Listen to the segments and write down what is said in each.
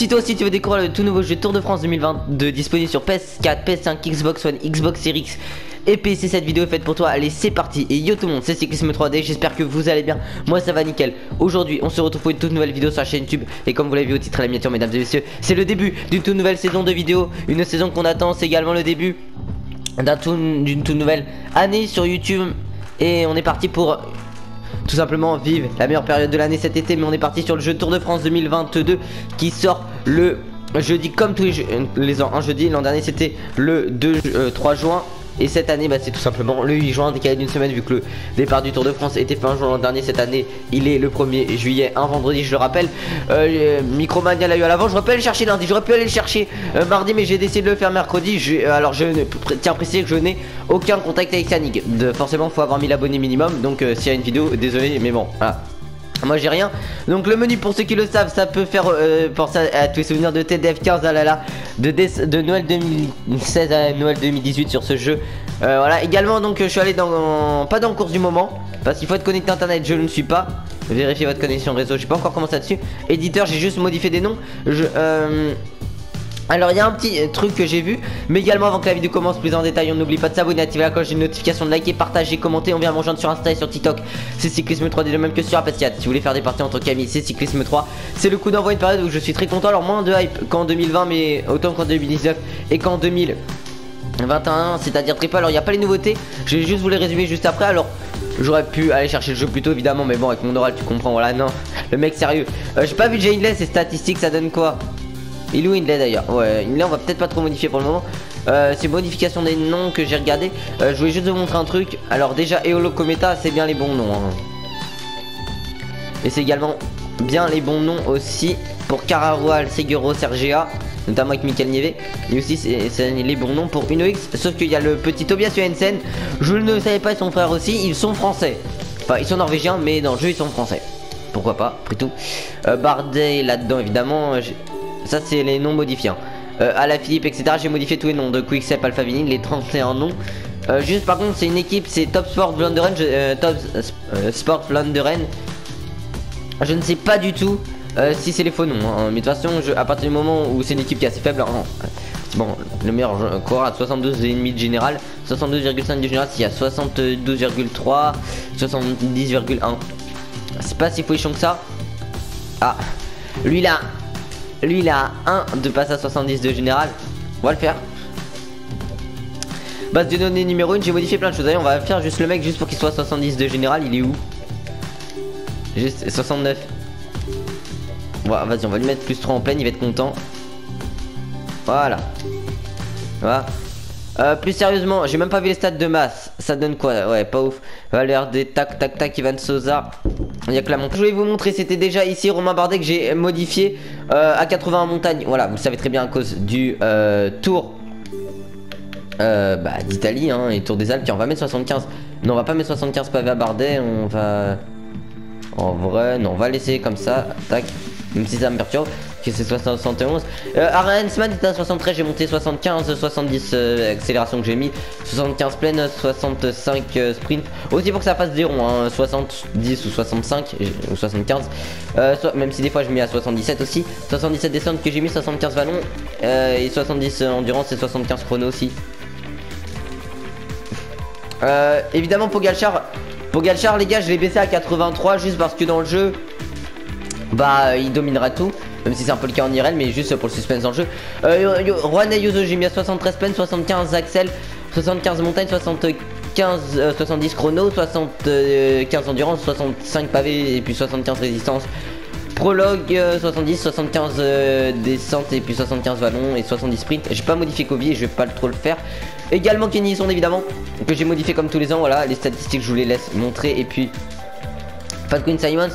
Si toi aussi tu veux découvrir le tout nouveau jeu Tour de France 2022 disponible sur PS4, PS5, Xbox One, Xbox Series X et PC, cette vidéo est faite pour toi. Allez, c'est parti. Et yo tout le monde, c'est Cyclisme 3D. J'espère que vous allez bien. Moi, ça va nickel. Aujourd'hui, on se retrouve pour une toute nouvelle vidéo sur la chaîne YouTube. Et comme vous l'avez vu au titre à la miniature, mesdames et messieurs, c'est le début d'une toute nouvelle saison de vidéos. Une saison qu'on attend, c'est également le début d'une toute nouvelle année sur YouTube. Et on est parti pour tout simplement vivre la meilleure période de l'année cet été. Mais on est parti sur le jeu Tour de France 2022 qui sort le jeudi comme tous les, les ans. Un jeudi, l'an dernier c'était le 2, 3 euh, juin. Et cette année, bah, c'est tout simplement le 8 juin, décalé d'une semaine, vu que le départ du Tour de France était fin juin l'an dernier. Cette année, il est le 1er juillet, un vendredi, je le rappelle. Euh, Micromania l'a eu à l'avant. J'aurais pu aller le chercher lundi, j'aurais pu aller le chercher euh, mardi, mais j'ai décidé de le faire mercredi. Euh, alors, je tiens à préciser que je n'ai aucun contact avec Sanig. Forcément, faut avoir 1000 abonnés minimum. Donc, s'il y a une vidéo, désolé, mais bon, voilà. Moi j'ai rien. Donc le menu pour ceux qui le savent ça peut faire euh, penser à, tous les souvenirs de TDF15 ah de, Noël 2016 à Noël 2018 sur ce jeu. Euh, Voilà. Également donc je suis allé dans pas dans le course du moment Parce qu'il faut être connecté internet je ne suis pas. Vérifiez votre connexion réseau je sais pas encore comment ça dessus Éditeur j'ai juste modifié des noms. Je euh, alors il y a un petit truc que j'ai vu Mais également avant que la vidéo commence plus en détail On n'oublie pas de s'abonner, activer la cloche des notifications De liker, partager, commenter, on vient me rejoindre sur Insta et sur TikTok. C'est Cyclisme 3D, le même que sur Apatiat Si vous voulez faire des parties entre Camille, c'est Cyclisme 3 C'est le coup d'envoi une période où je suis très content. Alors moins de hype qu'en 2020 mais autant qu'en 2019 Et qu'en 2021 c'est-à-dire très peu Alors il n'y a pas les nouveautés. Je vais juste vous les résumer juste après. Alors J'aurais pu aller chercher le jeu plus tôt évidemment mais bon avec mon oral tu comprends voilà non. Le mec sérieux. Euh, J'ai pas vu Jane ses statistiques ça donne quoi? Il est où Inlay d'ailleurs Ouais, Inlay on va peut-être pas trop modifier pour le moment. Euh, c'est modification des noms que j'ai regardé. Euh, je voulais juste vous montrer un truc. Alors déjà, Eolo Cometa, c'est bien les bons noms. Hein. Et c'est également bien les bons noms aussi pour Cararual, Seguro, Sergea, notamment avec Michael Nieve. Et aussi, c'est les bons noms pour Unox. Sauf qu'il y a le petit Tobias Johansen. Je ne savais pas, son frère aussi. Ils sont français. Enfin, ils sont norvégiens, mais dans le jeu, ils sont français. Pourquoi pas, après tout. Euh, Bardet là-dedans, évidemment. Ça, c'est les noms modifiants. Euh, à la Philippe, etc. J'ai modifié tous les noms de Quickstep, Alpha Vinyl, les 31 noms. Euh, juste par contre, c'est une équipe, c'est Top Sport Blunderen. Euh, Top euh, Sport Blunderen. Je ne sais pas du tout si c'est les faux noms. Hein. Mais de toute façon, à partir du moment où c'est une équipe qui est assez faible, hein, bon, le meilleur corps à 72,5 de général, 62,5 de général, s'il y a 72,3, 70,1. C'est pas si fouillon que ça. Ah, lui là, lui, il a 1 de passe à 70 de général. On va le faire. Base de données numéro 1, j'ai modifié plein de choses. Allez, on va faire juste le mec juste pour qu'il soit 70 de général. Il est où? Juste 69. Voilà, vas-y, on va lui mettre plus 3 en pleine, il va être content. Voilà. Voilà. Euh, plus sérieusement, j'ai même pas vu les stats de masse. Ça donne quoi? Ouais, pas ouf. Valeur des tac tac tac Ivan Sosa. Il y a montagne. Je voulais vous montrer, c'était déjà ici Romain Bardet que j'ai modifié euh, à 80 montagne. Voilà, vous le savez très bien à cause du euh, tour bah, d'Italie hein, et tour des Alpes. on va mettre 75. Non, on va pas mettre 75 pavés à Bardet. On va. En vrai, non, on va laisser comme ça. Tac. Même si ça me perturbe que c'est 71. Euh, Arensman était à 73, j'ai monté 75, 70 euh, accélération que j'ai mis, 75 pleine, 65 euh, sprint. Aussi pour que ça fasse des ronds, hein, 70 ou 65 ou 75. Euh, même si des fois je mets à 77 aussi. 77 descente que j'ai mis, 75 vallons et 70 endurance et 75 chrono aussi. évidemment pour Galchar, pour Galchar les gars je l'ai baissé à 83 juste parce que dans le jeu bah il dominera tout même si c'est un peu le cas en IRL, mais juste pour le suspense le jeu. Euh, Juan j'ai mis à 73 peines, 75 Axel, 75 montagne, 75 70 chrono, 75 endurance, 65 pavés et puis 75 résistance. Prologue 70, 75 descente et puis 75 vallons et 70 sprint. J'ai pas modifié Kobe je vais pas trop le faire. Également Kenny Son évidemment que j'ai modifié comme tous les ans. Voilà les statistiques je vous les laisse montrer et puis Fat Queen Simons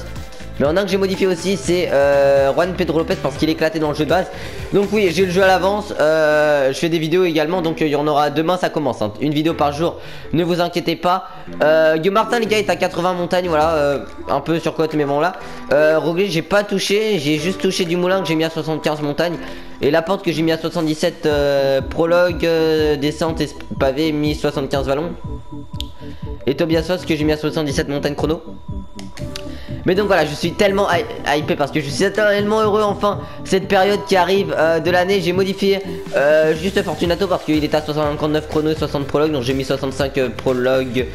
mais en un que j'ai modifié aussi, c'est euh, Juan Pedro Lopez parce qu'il est éclaté dans le jeu de base. Donc oui, j'ai le jeu à l'avance. Euh, je fais des vidéos également, donc il y en aura demain, ça commence. Hein. Une vidéo par jour, ne vous inquiétez pas. Euh, Guillaume Martin, les gars, est à 80 montagnes, voilà, euh, un peu sur côte, mais bon là. Euh, j'ai pas touché, j'ai juste touché du moulin que j'ai mis à 75 montagnes. Et la porte que j'ai mis à 77 euh, prologue, descente et pavé, mis 75 vallons. Et Tobias Foss que j'ai mis à 77 montagnes chrono. Mais donc voilà, je suis tellement hypé parce que je suis tellement heureux enfin cette période qui arrive euh, de l'année. J'ai modifié euh, juste Fortunato parce qu'il est à 59 chrono et 60 prologues. Donc j'ai mis 65 euh, prologues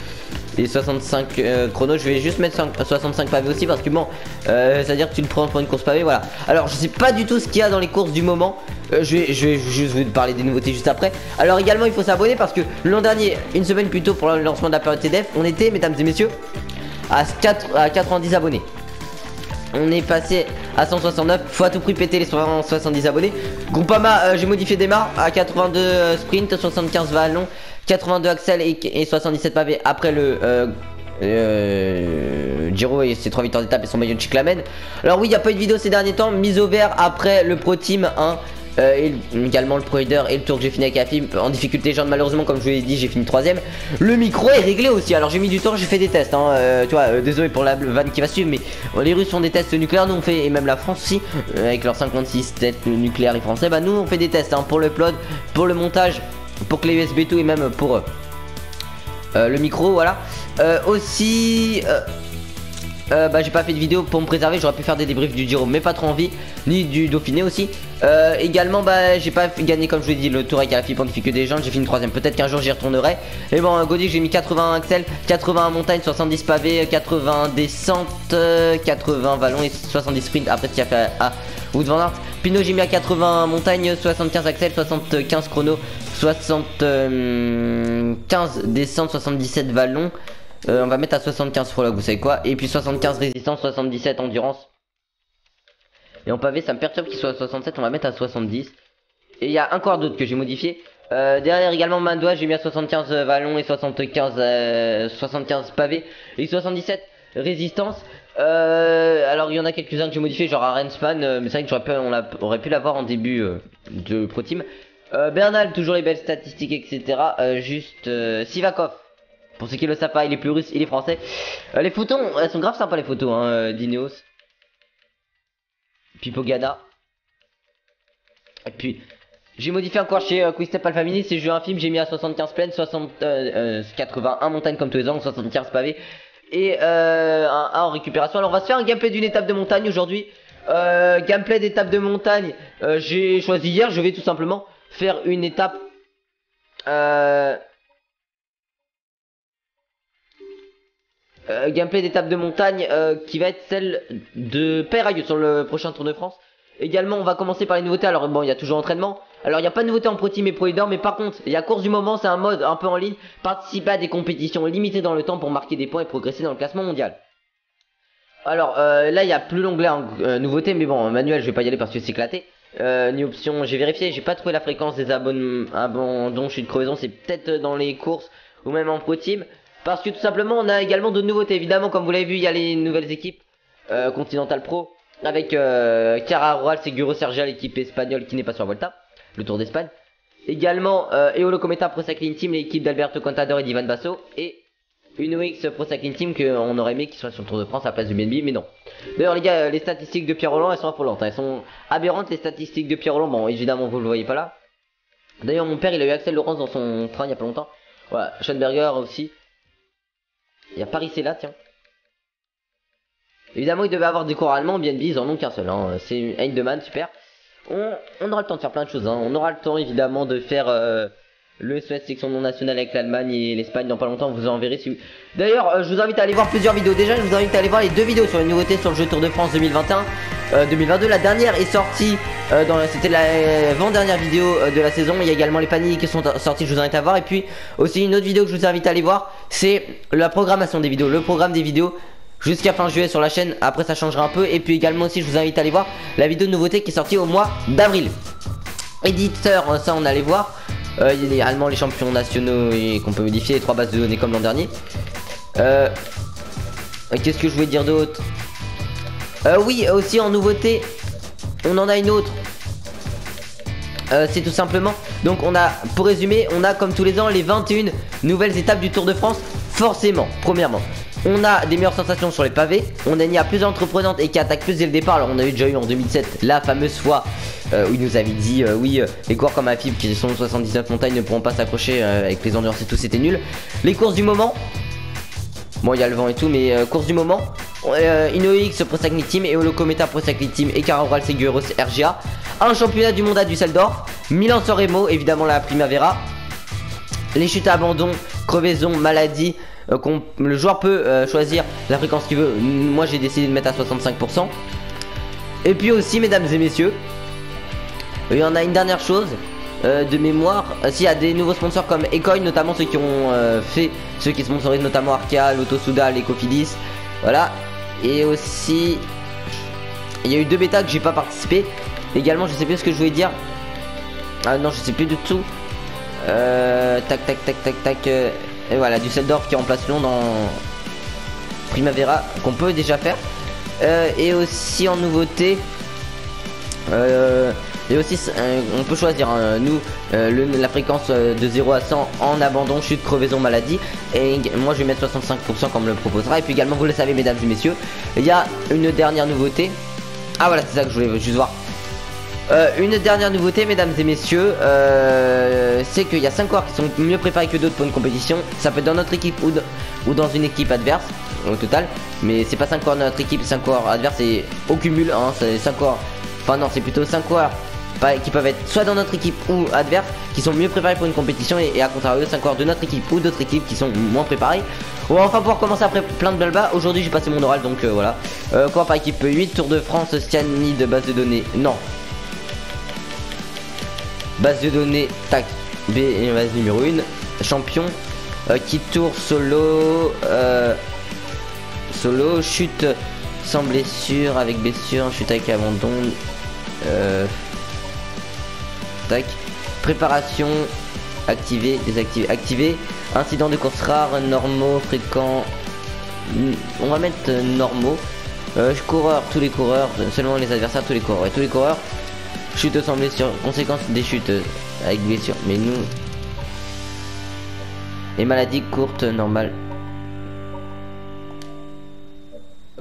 et 65 chrono. Je vais juste mettre 65 pavés aussi parce que bon, c'est-à-dire que tu le prends pour une course pavée. Voilà. Alors je sais pas du tout ce qu'il y a dans les courses du moment. je, vais, je vais juste vous parler des nouveautés juste après. Alors également, il faut s'abonner parce que l'an dernier, une semaine plus tôt pour le lancement de la période TDF, on était, mesdames et messieurs, à, 4, à 90 abonnés. On est passé à 169. Faut à tout prix péter les 170 abonnés. Groupama, euh, j'ai modifié des marques à 82 euh, sprint, 75 vallon, 82 axel et, 77 pavés après le euh, Giro et ses 3 victoires d'étape et son maillot de Chiclamen. Alors oui, il n'y a pas eu de vidéo ces derniers temps. Mise au vert après le Pro Team 1. Euh, et également le Pro et le tour que j'ai fini avec Afim en difficulté genre malheureusement comme je vous l'ai dit j'ai fini troisième le micro est réglé aussi alors j'ai mis du temps j'ai fait des tests hein. Euh, tu vois euh, désolé pour la vanne qui va suivre mais les Russes font des tests nucléaires nous on fait et même la France aussi avec leurs 56 têtes nucléaires les Français bah nous on fait des tests hein, pour le upload pour le montage pour que les USB tout et même pour le micro voilà aussi euh, bah j'ai pas fait de vidéo pour me préserver j'aurais pu faire des débriefs du Giro mais pas trop envie ni du Dauphiné aussi. Euh, également bah j'ai pas gagné comme je vous ai dit le tour avec la en difficulté des gens j'ai fini troisième. Peut-être qu'un jour j'y retournerai. Mais bon Gaudi j'ai mis 80 Axel 80 montagne 70 pavés 80 descente 80 vallon et 70 sprint. Après ce qu'il a fait à, Wood Van j'ai mis à 80 montagne 75 Axel 75 chrono 75 descente 77 vallon euh, on va mettre à 75 prologue, vous savez quoi. Et puis 75 résistance, 77 endurance. Et en pavé, ça me perturbe qu'il soit à 67, on va mettre à 70. Et il y a encore d'autres que j'ai modifié. Euh, derrière également Mandois, j'ai mis à 75 euh, et 75, 75 pavés. Et 77 résistance. alors il y en a quelques-uns que j'ai modifié, genre Arenspan, mais c'est vrai que j'aurais aurait pu l'avoir en début de Pro Team. Bernal, toujours les belles statistiques, etc. juste Sivakov. Pour ceux qui le savent pas, il est plus russe, il est français. Euh, les photos, elles sont grave sympas les photos hein, euh, d'Ineos. Puis Pogada. Et puis, j'ai modifié encore chez euh, Quickstep Alpha c'est juste un film, j'ai mis à 75 plaines, 60, 81 montagnes comme tous les ans, 75 pavés. Et un, en récupération. Alors on va se faire un gameplay d'une étape de montagne aujourd'hui. gameplay d'étape de montagne, j'ai choisi hier, je vais tout simplement faire une étape... Euh, Euh, gameplay d'étape de montagne euh, qui va être celle de Perailleux sur le prochain Tour de France. Également, on va commencer par les nouveautés. Alors bon, il y a toujours entraînement. Alors il n'y a pas de nouveauté en Pro Team et Pro Leader, mais par contre, il y a course du moment, c'est un mode un peu en ligne. Participer à des compétitions limitées dans le temps pour marquer des points et progresser dans le classement mondial. Alors euh, là, il y a plus l'onglet en nouveauté, mais bon, manuel, je vais pas y aller parce que c'est éclaté. ni option, j'ai vérifié, j'ai pas trouvé la fréquence des abandons, je suis de crevaison, c'est peut-être dans les courses ou même en Pro Team. Parce que tout simplement, on a également de nouveautés. Évidemment, comme vous l'avez vu, il y a les nouvelles équipes euh, Continental Pro avec euh, Cara Rural, Seguro Sergia, l'équipe espagnole qui n'est pas sur Volta, le Tour d'Espagne. Également euh, Eolo Cometa Pro Cycling Team, l'équipe d'Alberto Contador et d'Ivan Basso. Et une OX Pro Cycling Team qu'on aurait aimé qu'il soit sur le Tour de France à la place du BNB, mais non. D'ailleurs, les gars, les statistiques de Pierre Roland, elles sont affolantes. Hein. Elles sont aberrantes, les statistiques de Pierre Roland. Bon, évidemment, vous le voyez pas là. D'ailleurs, mon père, il a eu Axel Laurence dans son train il y a pas longtemps. Voilà, Schoenberger aussi. Il y a Paris c'est là, tiens. Évidemment, il devait avoir des cours allemands, bien ils en ont qu'un seul. Hein. C'est Heidemann, super. On, aura le temps de faire plein de choses. Hein. On aura le temps, évidemment, de faire euh, le SOS section non nationale avec l'Allemagne et l'Espagne dans pas longtemps. Vous en verrez si vous... D'ailleurs, euh, je vous invite à aller voir plusieurs vidéos. Déjà, je vous invite à aller voir les deux vidéos sur les nouveautés sur le jeu Tour de France 2021. 2022, euh, la dernière est sortie dans c'était la avant-dernière vidéo de la saison. Il y a également les paniers qui sont sortis, je vous invite à voir. Et puis aussi une autre vidéo que je vous invite à aller voir, c'est la programmation des vidéos, le programme des vidéos jusqu'à fin juillet sur la chaîne. Après, ça changera un peu. Et puis également aussi, je vous invite à aller voir la vidéo de nouveauté qui est sortie au mois d'avril. Éditeur, ça on allait voir. Euh, il y a les champions nationaux et qu'on peut modifier, les trois bases de données comme l'an dernier. Euh, Qu'est-ce que je voulais dire d'autre euh, Oui, aussi en nouveauté, on en a une autre. Euh, c'est tout simplement, donc on a, pour résumer, on a comme tous les ans les 21 nouvelles étapes du Tour de France. Forcément, premièrement, on a des meilleures sensations sur les pavés. On a une plus entreprenante et qui attaque plus dès le départ. Alors on déjà eu en 2007 la fameuse fois euh, où il nous avait dit euh, oui, euh, les coureurs comme Afib qui sont 79 montagnes ne pourront pas s'accrocher avec les endurances et tout, c'était nul. Les courses du moment. Bon, il y a le vent et tout, mais courses du moment. InnoX Pro Cycling Team et Holocometa Pro Cycling Team et Caraval Seguros RGA. Un championnat du monde à Düsseldorf. Milan Soremo, évidemment la Primavera. Les chutes à abandon, crevaison, maladie. Euh, le joueur peut euh, choisir la fréquence qu'il veut. Moi j'ai décidé de mettre à 65%. Et puis aussi, mesdames et messieurs, il y en a une dernière chose. Euh, de mémoire, s'il y a des nouveaux sponsors comme Ecoin, notamment ceux qui ont fait, ceux qui sponsorisent notamment Arca, l'Autosuda, l'Ecofidis, voilà. Et aussi, il y a eu deux bêtas que j'ai pas participé. Également, je sais plus ce que je voulais dire. Ah non, je sais plus du tout. Tac, tac, tac, tac, tac. Et voilà, du Seldorf qui remplace Lyon dans Primavera, qu'on peut déjà faire. et aussi en nouveauté, et aussi, on peut choisir, hein, nous, euh, la fréquence euh, de 0 à 100 en abandon, chute, crevaison, maladie. Et moi, je vais mettre 65% comme le proposera. Et puis également, vous le savez, mesdames et messieurs, il y a une dernière nouveauté. Ah voilà, c'est ça que je voulais juste voir. Euh, une dernière nouveauté, mesdames et messieurs, c'est qu'il y a 5 coureurs qui sont mieux préparés que d'autres pour une compétition. Ça peut être dans notre équipe ou, dans une équipe adverse au total. Mais c'est pas 5 coureurs dans notre équipe, 5 coureurs adverses et au cumul. Hein, c'est 5 coureurs. Enfin non, c'est plutôt 5 coureurs qui peuvent être soit dans notre équipe ou adverse, qui sont mieux préparés pour une compétition et, à contrario 5 coureurs de notre équipe ou d'autres équipes qui sont moins préparés. On va enfin pouvoir commencer après plein de blabla. Aujourd'hui j'ai passé mon oral donc euh, voilà. Euh, quoi par équipe 8, Tour de France, de base de données, non. Base de données, tac, B, base numéro 1, champion, euh, qui tour solo, euh, solo, chute sans blessure, avec blessure, chute avec abandon, euh, Préparation. Activer, désactiver, activer. Incident de course rare, normaux, fréquents. On va mettre normaux. Coureur, tous les coureurs, seulement les adversaires, tous les coureurs. Tous les coureurs, chute sans blessure, conséquence des chutes avec blessure. Mais nous. Et maladies courtes, normales.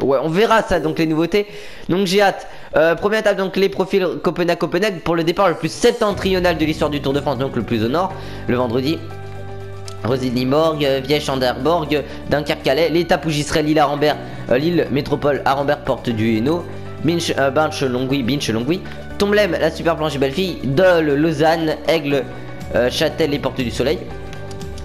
Ouais, on verra ça, donc les nouveautés. Donc j'ai hâte. Euh, première étape, donc les profils Copenhague-Copenhague pour le départ le plus septentrional de l'histoire du Tour de France, donc le plus au nord, le vendredi. Rosigny-Morgue, Viège-Chanderborg, Dunkerque-Calais, l'étape où j'y serai Lille Arambert, euh, Lille Métropole Arambert Porte du Hainaut, Binch, euh, Binch Longwy, Binch Longwy, Tomblem, la super planche belle fille, Dole, Lausanne, Aigle, euh, Châtel et Porte du Soleil.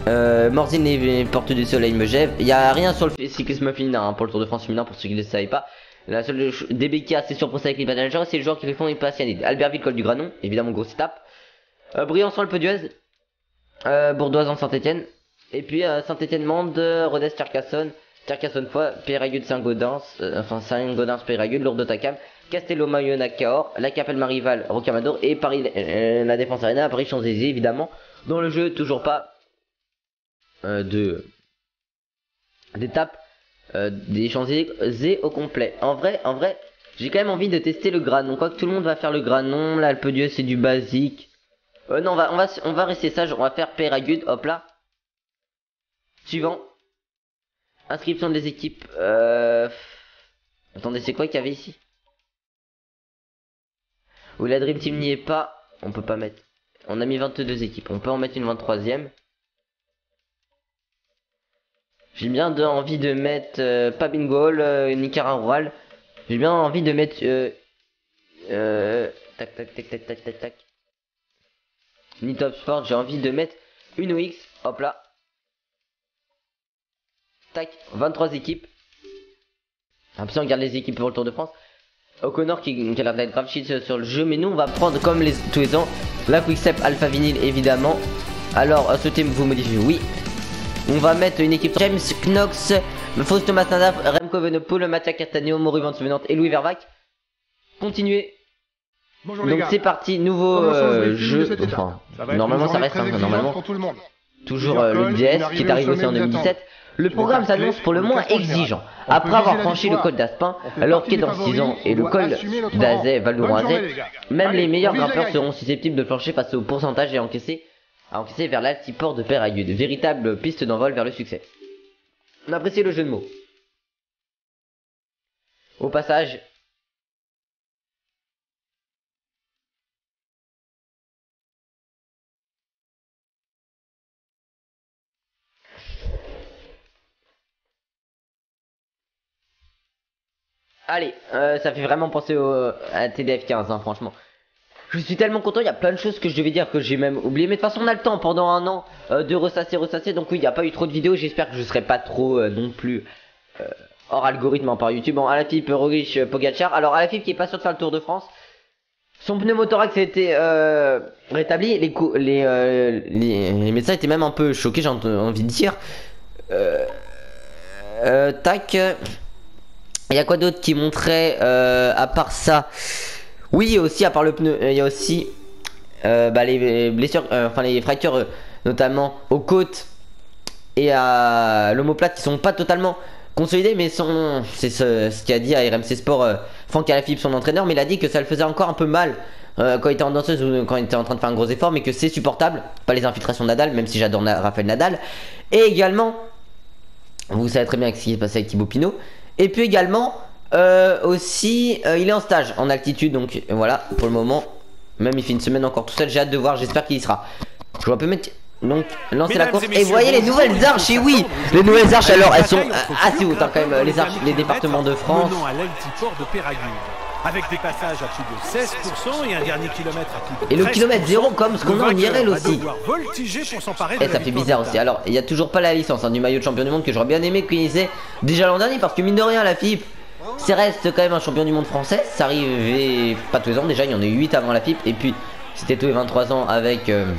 Euh, Morzine et Porte du Soleil me gève. Il n'y a rien sur le cyclisme féminin hein, pour le Tour de France féminin pour ceux qui ne le savaient pas. La seule DB qui a assez surpressé avec les managers, c'est le joueur qui fait fond et pas Albertville, col du Granon, évidemment grosse étape. Euh, Briançon, le Dieuze. Euh, Bourdoise en Saint-Etienne. Et puis euh, Saint-Etienne, Mende, Rodez, Carcassonne, Carcassonne Foy, Péragude, Saint-Gaudens, enfin Saint-Gaudens, Péragude, Lourdes Tacam, Castello, Mayonnac, Cahors, La Capelle, Marival, Rocamadour et Paris, euh, la Défense Arena, Paris, Champs-Élysées, évidemment. Dans le jeu, toujours pas de d'étape euh, des Champs-Élysées au complet. En vrai, en vrai, j'ai quand même envie de tester le granon. Quoi que tout le monde va faire le granon, l'Alpe Dieu c'est du basique. Euh, non, on va, on va, on va rester sage, on va faire Péragude, hop là. Suivant. Inscription des équipes. Euh... Attendez, c'est quoi qu'il y avait ici? Où la Dream Team n'y est pas, on peut pas mettre. On a mis 22 équipes, on peut en mettre une 23ème. J'ai bien envie de mettre euh, pas bingo, euh, Nicaragua. J'ai bien envie de mettre euh, euh, tac tac tac tac tac tac tac. Ni top sport, j'ai envie de mettre une OX, hop là. Tac, 23 équipes. Après on regarde les équipes pour le Tour de France. O'Connor qui, qui a l'air d'être grave shit sur le jeu, mais nous on va prendre comme les, tous les ans la Quickstep Alpha Vinyl évidemment. Alors, souhaitez vous modifier Oui, on va mettre une équipe James Knox, Faust Thomas Nadaf, Remco Evenepoel, Mattia Castagneo, Maury Van et Louis Vervac. Continuez. Bonjour Donc c'est parti, nouveau euh, jeu. Enfin, normalement ça reste, hein, normalement. Toujours euh, le DS qui est arrivé aussi en 2017. Le programme s'annonce pour le moins exigeant. Après avoir franchi le col d'Aspin, alors qu'il est dans 6 ans, et le col d'Azay, Val même les meilleurs grimpeurs seront susceptibles de flancher face au pourcentage et encaisser à encaisser vers l'altiport de Péragude, véritable piste d'envol vers le succès. On apprécie le jeu de mots. Au passage, Allez, euh, ça fait vraiment penser au, à TDF 15, hein, franchement. Je suis tellement content, il y a plein de choses que je devais dire que j'ai même oublié. Mais de toute façon, on a le temps pendant un an euh, de ressasser, ressasser. Donc oui, il n'y a pas eu trop de vidéos. J'espère que je serai pas trop euh, non plus hors algorithme hein, par YouTube. Bon, Alaphilippe, Roglic, Pogacar. Alors Alaphilippe qui est pas sûr de faire le Tour de France. Son pneumothorax a été rétabli. Les, les, les, les, médecins étaient même un peu choqués, j'ai envie de dire. tac. Il y a quoi d'autre qui montrait, euh, à part ça? Oui, aussi, à part le pneu, il y a aussi euh, bah, les blessures, euh, enfin les fractures, notamment aux côtes et à l'omoplate qui sont pas totalement consolidées, mais sont. C'est ce, ce qu'a dit à RMC Sport Franck Alaphilippe, son entraîneur, mais il a dit que ça le faisait encore un peu mal. quand il était en danseuse ou quand il était en train de faire un gros effort, mais que c'est supportable, pas les infiltrations de Nadal, même si j'adore Raphaël Nadal. Et également, vous savez très bien ce qui s'est passé avec Thibaut Pinot, et puis également, euh, aussi, euh, il est en stage en altitude. Donc voilà, pour le moment, même il fait une semaine encore tout seul. J'ai hâte de voir, j'espère qu'il y sera. Je vais un peu mettre. Donc lancer la course et, voyez les nouvelles arches et oui les nouvelles arches alors elles sont assez hautes hein, quand même les arches les départements de France avec des passages à plus de 16% et un dernier kilomètre à plus de Et le kilomètre zéro comme ce qu'on a en IRL aussi. Et ça fait bizarre aussi. Alors, il n'y a toujours pas la licence hein, du maillot de champion du monde que j'aurais bien aimé qu'ils aient déjà l'an dernier parce que mine de rien la FIP c'est reste quand même un champion du monde français. Ça arrivait pas tous les ans déjà, il y en a eu 8 avant la FIP et puis c'était tous les 23 ans avec euh,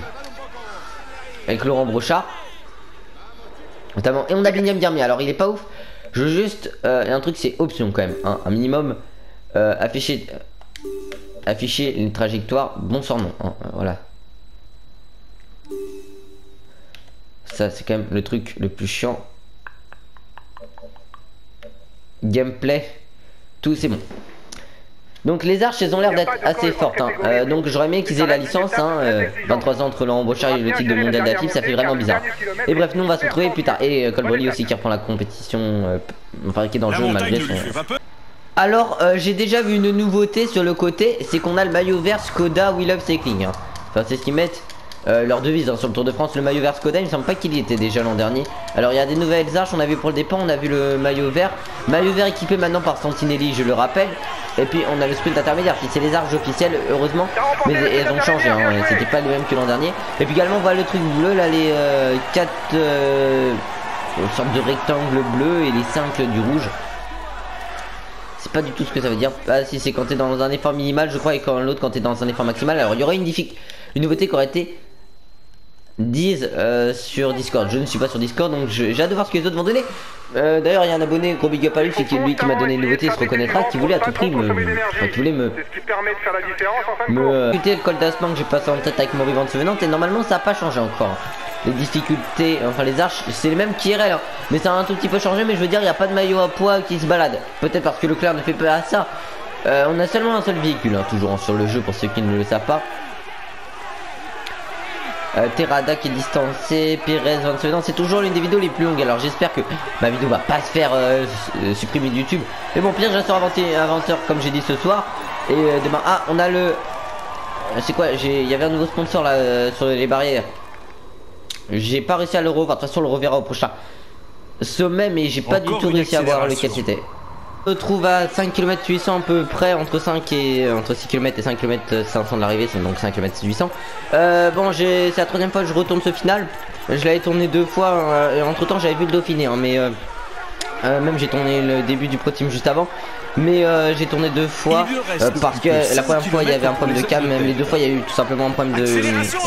avec Laurent Brochard. Notamment et on a Binyam Dirmi. Alors, il est pas ouf. Je veux juste euh, un truc c'est option quand même, hein, un minimum euh, afficher, afficher une trajectoire, bon sans nom. Hein, euh, voilà. Ça, c'est quand même le truc le plus chiant. Gameplay, tout c'est bon. Donc les arches elles ont l'air d'être assez fortes hein. euh, Donc j'aurais aimé qu'ils aient la licence hein, 23 ans entre Laurent Brochard et le titre de mondial d'actif Ça fait vraiment bizarre Et bref nous on va se retrouver plus tard Et Colbrelli aussi qui reprend la compétition Enfin qui est dans le jeu malgré son alors, euh, j'ai déjà vu une nouveauté sur le côté, c'est qu'on a le maillot vert Skoda We Love Cycling. Hein. Enfin, c'est ce qu'ils mettent euh, leur devise hein, sur le Tour de France, le maillot vert Skoda. Il me semble pas qu'il y était déjà l'an dernier. Alors, il y a des nouvelles arches, on a vu pour le départ, on a vu le maillot vert. Maillot vert équipé maintenant par Santinelli, je le rappelle. Et puis, on a le sprint intermédiaire, qui c'est les arches officielles, heureusement. Mais elles ont changé, hein, c'était pas les mêmes que l'an dernier. Et puis également, on voit le truc bleu, là, les 4 euh, sortes de rectangles bleus et les 5 du rouge pas du tout ce que ça veut dire. Ah si c'est quand t'es dans un effort minimal je crois et quand l'autre quand t'es dans un effort maximal. Alors il y aurait une, une nouveauté qui aurait été 10 euh, sur Discord. Je ne suis pas sur Discord donc j'ai hâte de voir ce que les autres vont donner. Euh, d'ailleurs il y a un abonné, gros big up à lui, c'est lui qui m'a donné une nouveauté, il se reconnaîtra, qui voulait à tout prix me... Enfin, qui voulait me... Me... Euh, le col que j'ai passé en tête avec mon vivant de et normalement ça n'a pas changé encore les difficultés, enfin les arches, c'est les mêmes qu'IRL. Hein. Mais ça a un tout petit peu changé, mais je veux dire, il n'y a pas de maillot à poids qui se balade. Peut-être parce que le clair ne fait pas ça. Euh, on a seulement un seul véhicule, hein, toujours sur le jeu pour ceux qui ne le savent pas. Euh, Terrada qui est distancé, Perez 27 ans, c'est toujours l'une des vidéos les plus longues. Alors j'espère que ma vidéo va pas se faire euh, supprimer de YouTube. Mais bon, Pierre, je inventeur comme j'ai dit ce soir. Et demain, ah, on a le. C'est quoi Il y avait un nouveau sponsor là sur les barrières. J'ai pas réussi à le revoir. De toute façon, on le reverra au prochain sommet, mais j'ai pas du tout réussi à voir lequel c'était. On se trouve à 5 km 800 à peu près, entre 5 et entre 6 km et 5 km 500 de l'arrivée, c'est donc 5 km 800. Euh, bon, c'est la troisième fois que je retourne ce final. Je l'avais tourné deux fois, euh, et entre temps j'avais vu le Dauphiné, hein, mais euh, euh, même j'ai tourné le début du Pro Team juste avant. Mais euh, j'ai tourné deux fois euh, parce que la première fois il y avait un problème de cam, même les deux fois il y a eu tout simplement un problème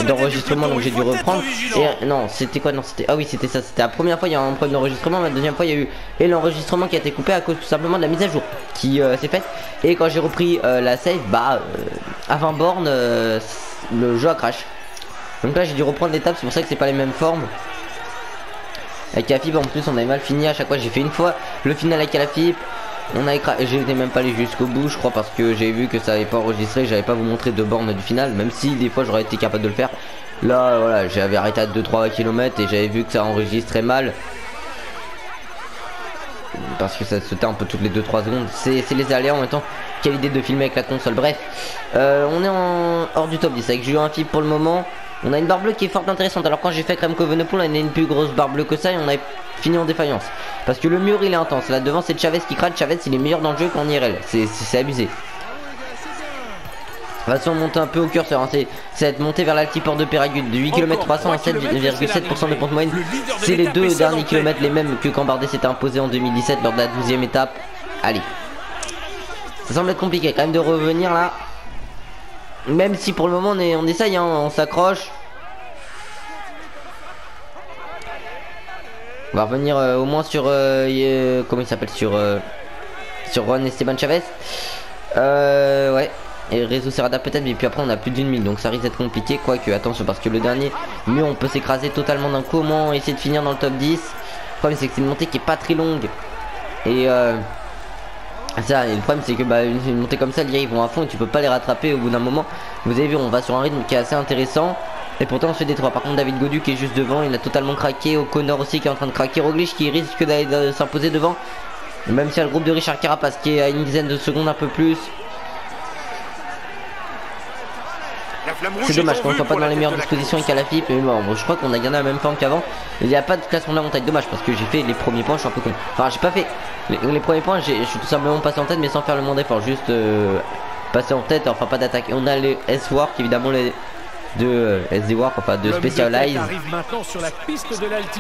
d'enregistrement donc j'ai dû reprendre. Et non, c'était quoi? Non, c'était ah oui, c'était ça. C'était la première fois il y a un problème d'enregistrement, la deuxième fois il y a eu et l'enregistrement qui a été coupé à cause tout simplement de la mise à jour qui s'est faite. Et quand j'ai repris la save, bah à 20 bornes, le jeu a crash. Donc là j'ai dû reprendre l'étape, c'est pour ça que c'est pas les mêmes formes. Avec la fibre en plus on avait mal fini à chaque fois. J'ai fait une fois le final avec la fibre on a écrasé j'étais même pas allé jusqu'au bout je crois parce que j'ai vu que ça avait pas enregistré. J'avais pas vous montrer de bornes du final même si des fois j'aurais été capable de le faire. Là voilà j'avais arrêté à 2-3 km et j'avais vu que ça enregistrait mal. Parce que ça sautait un peu toutes les 2-3 secondes. C'est les aléas en même temps. Quelle idée de filmer avec la console. Bref euh, on est hors du top 10 avec Julien Fibre pour le moment On a une barre bleue qui est fort intéressante. Alors quand j'ai fait Crème Covenepool, on a une plus grosse barre bleue que ça et on a fini en défaillance. Parce que le mur il est intense. Là devant c'est Chavez qui craque. Chavez il est meilleur dans le jeu qu'en IRL. C'est abusé. De toute façon, on monte un peu au curseur. Hein. C'est être monté vers l'altiport de Péragude de 8 km 300 à 7,7% de pente moyenne. C'est les deux derniers kilomètres les mêmes que quand Bardet s'était imposé en 2017 lors de la 12 étape. Allez. Ça semble être compliqué quand même de revenir là. Même si pour le moment on, est, on essaye, hein, on s'accroche. On va revenir euh, au moins sur... Euh, comment il s'appelle Sur... Euh, sur Juan Esteban Chavez. Euh, ouais. Et réseau Serrada peut-être, mais puis après on a plus d'une mille, donc ça risque d'être compliqué. Quoique, attention, parce que le dernier mieux on peut s'écraser totalement d'un coup. Au essayer de finir dans le top 10. Le problème, c'est que c'est une montée qui est pas très longue. Et euh, ça, le problème, c'est que bah, une, montée comme ça, les ils vont à fond et tu peux pas les rattraper au bout d'un moment. Vous avez vu, on va sur un rythme qui est assez intéressant. Et pourtant on se fait des trois. Par contre David Godu qui est juste devant, il a totalement craqué. O'Connor aussi qui est en train de craquer. Roglic qui risque d'aller s'imposer devant. Même si y a le groupe de Richard Carapace qui est à une dizaine de secondes un peu plus. C'est dommage qu'on soit pas dans les meilleures dispositions avec Alaphilippe. Mais bon, je crois qu'on a gagné la même forme qu'avant. Il n'y a pas de classement de la montagne. Dommage parce que j'ai fait les premiers points. Je suis un peu con. Enfin, j'ai pas fait les, premiers points. Je suis tout simplement passé en tête, mais sans faire le monde d'effort. Juste euh, passer en tête. Enfin, pas d'attaque. On a les S-Work évidemment les de euh, SD Work, enfin de Specialized.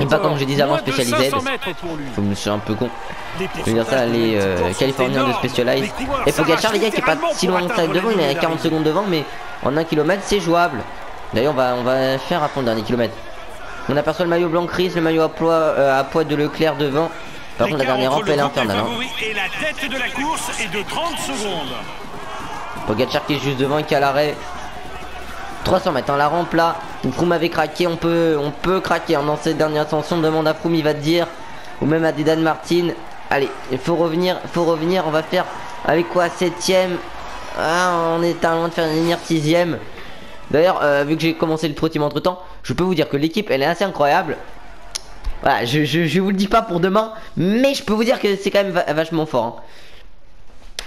Et pas comme je disais avant Specialized. Je suis un peu con. Je veux dire ça, les euh, Californiens de Specialized. Et Pogacar, les gars, qui est pas si loin de devant, il est à 40 secondes devant, mais en 1 km c'est jouable. D'ailleurs, on va, on va faire à fond le dernier kilomètre. On aperçoit le maillot blanc Chris, le maillot à poids, euh, à poids de Leclerc devant. Par contre, la dernière rampe elle est infernale. Hein. Et la tête de la course est de 30 secondes. Pogacar qui est juste devant et qui a l'arrêt. 300 mètres, hein, la rampe là. Froome avait craqué, on peut, on peut craquer hein, dans cette dernière ascension. Demande à Froome, il va te dire. Ou même à Didan Martin. Allez, il faut revenir, faut revenir. On va faire avec quoi? Septième ah, on est à loin de faire une sixième. D'ailleurs, euh, vu que j'ai commencé le pro team entre temps, je peux vous dire que l'équipe elle est assez incroyable. Voilà, je, je, vous le dis pas pour demain, mais je peux vous dire que c'est quand même vachement fort. Hein.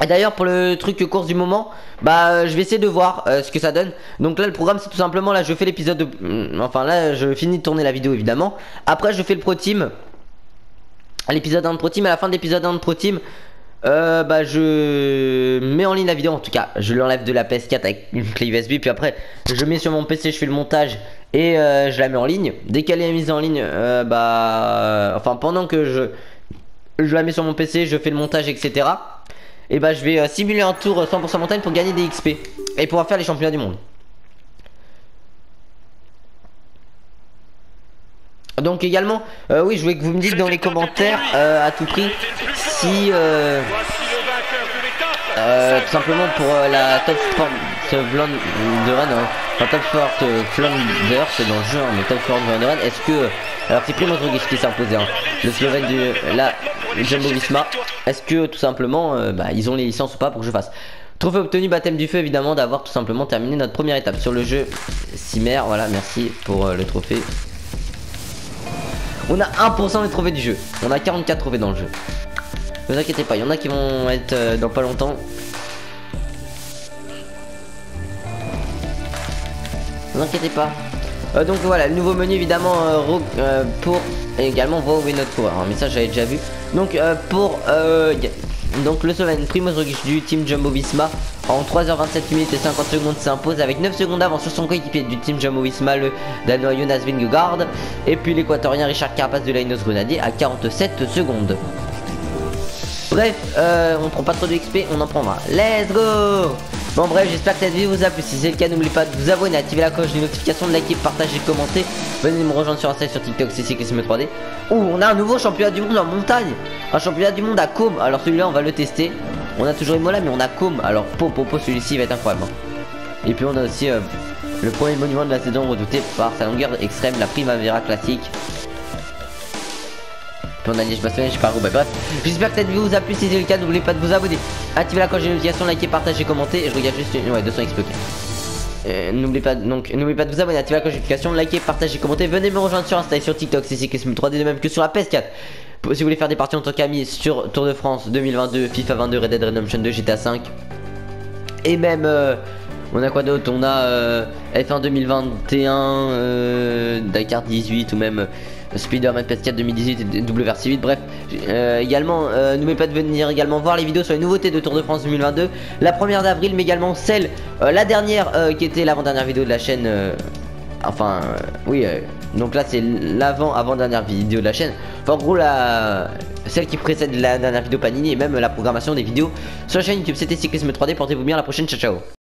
Et d'ailleurs pour le truc course du moment Bah je vais essayer de voir euh, ce que ça donne Donc là le programme c'est tout simplement là je fais l'épisode de... Mm, enfin là je finis de tourner la vidéo évidemment Après je fais le pro team L'épisode 1 de pro team À la fin de l'épisode 1 de pro team euh, bah je mets en ligne la vidéo en tout cas. Je l'enlève de la PS4 avec une clé USB puis après je mets sur mon PC je fais le montage et euh, je la mets en ligne. Dès qu'elle est mise en ligne euh, bah enfin pendant que je je la mets sur mon PC je fais le montage etc et bah je vais simuler un tour 100% montagne pour gagner des XP et pouvoir faire les championnats du monde Donc également, euh, oui, je voulais que vous me dites dans les commentaires euh, à tout prix si euh, tout simplement pour la Top Sport de Rennes, hein. enfin Top Sport Flounder, c'est dans le jeu, hein, mais Top Sport de Rennes, est-ce que alors c'est Primoz Roglic qui s'est imposé, hein, le Slovène du la Jumbo Visma, est-ce que tout simplement bah, ils ont les licences ou pas pour que je fasse? Trophée obtenu, baptême du feu, évidemment, d'avoir tout simplement terminé notre première étape sur le jeu Cimer. Voilà, merci pour le trophée. On a 1% des trophées du jeu. On a 44 trophées dans le jeu. Ne vous inquiétez pas, il y en a qui vont être euh, dans pas longtemps. Ne vous inquiétez pas. Euh, donc voilà, le nouveau menu évidemment euh, pour également voir notre coureur. Hein, mais ça j'avais déjà vu. Donc pour donc le Slovène Primoz du team Jumbo Visma en 3h27 minutes et 50 secondes s'impose avec 9 secondes d'avance sur son coéquipier du team Jumbo Visma le Danois Jonas Vingegaard et puis l'équatorien Richard Carapaz de l'Ainos Grenadier à 47 secondes. Bref, euh, on prend pas trop de on en prendra. Let's go Bon bref, j'espère que cette vidéo vous a plu. Si c'est le cas, n'oubliez pas de vous abonner, activer la cloche de notification, de liker, partager, commenter. Venez me rejoindre sur Insta sur TikTok, c'est Cyclisme 3D. Ouh, on a un nouveau championnat du monde en montagne. Un championnat du monde à Com. Alors celui-là, on va le tester. On a toujours Imola, mais on a Com. Alors, po, celui-ci va être incroyable. Hein. Et puis on a aussi euh, le premier monument de la saison redouté par sa longueur extrême, la Primavera classique. Puis on a Bastogne, je sais pas où, bah, bref. J'espère que cette vidéo vous a plu, si c'est le cas, n'oubliez pas de vous abonner, activer la cloche de notification, liker, partager, commenter. Et je regarde juste ouais, 200 XP. Euh, n'oubliez pas donc n'oubliez pas de vous abonner, activer la cloche de notification, liker, partager, commenter. Venez me rejoindre sur Insta et sur TikTok, c'est Cyclisme 3D de même que sur la PS4. Si vous voulez faire des parties en tant qu'amis sur Tour de France 2022, FIFA 22, Red Dead Redemption 2, GTA 5 et même euh, On a quoi d'autre? On a euh, F1 2021, euh, Dakar 18 ou même euh, Spider-Man PS4 2018 et WRC8. Bref, euh, également, euh, n'oubliez pas de venir également voir les vidéos sur les nouveautés de Tour de France 2022. La première d'avril, mais également celle, euh, la dernière euh, qui était l'avant-dernière vidéo de la chaîne. euh, enfin, euh, oui. donc là, c'est l'avant, avant-dernière vidéo de la chaîne. Enfin, en gros, la celle qui précède la dernière vidéo Panini et même la programmation des vidéos sur la chaîne YouTube. C'était Cyclisme 3D. Portez-vous bien. À la prochaine. Ciao, ciao.